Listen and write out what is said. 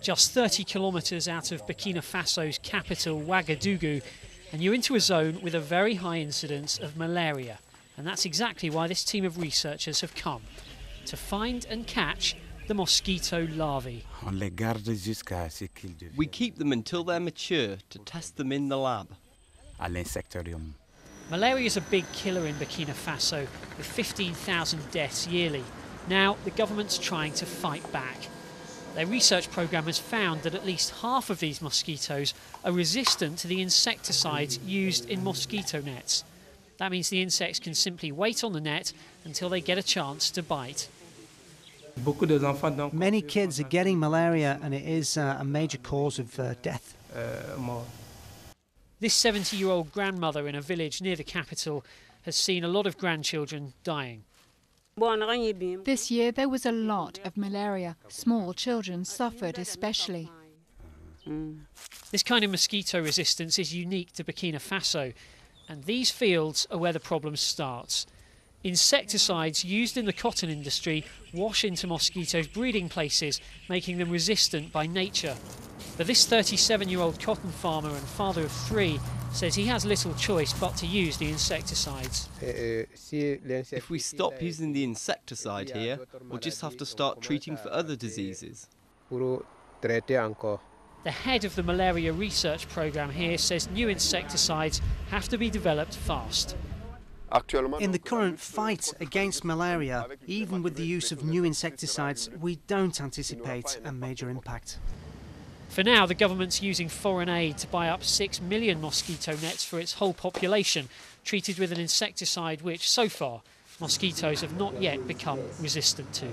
Just 30 kilometres out of Burkina Faso's capital, Ouagadougou, and you're into a zone with a very high incidence of malaria. And that's exactly why this team of researchers have come to find and catch the mosquito larvae. We keep them until they're mature to test them in the lab. Malaria is a big killer in Burkina Faso, with 15,000 deaths yearly. Now, the government's trying to fight back. Their research programme has found that at least half of these mosquitoes are resistant to the insecticides used in mosquito nets. That means the insects can simply wait on the net until they get a chance to bite. Many kids are getting malaria, and it is uh, a major cause of uh, death. This 70 year old grandmother in a village near the capital has seen a lot of grandchildren dying. This year there was a lot of malaria. Small children suffered especially. Mm. This kind of mosquito resistance is unique to Burkina Faso, and these fields are where the problem starts. Insecticides used in the cotton industry wash into mosquitoes' breeding places, making them resistant by nature. But this 37 year old cotton farmer and father of three says he has little choice but to use the insecticides. If we stop using the insecticide here, we'll just have to start treating for other diseases. The head of the malaria research programme here says new insecticides have to be developed fast. In the current fight against malaria, even with the use of new insecticides, we don't anticipate a major impact. For now, the government's using foreign aid to buy up 6 million mosquito nets for its whole population, treated with an insecticide which, so far, mosquitoes have not yet become resistant to.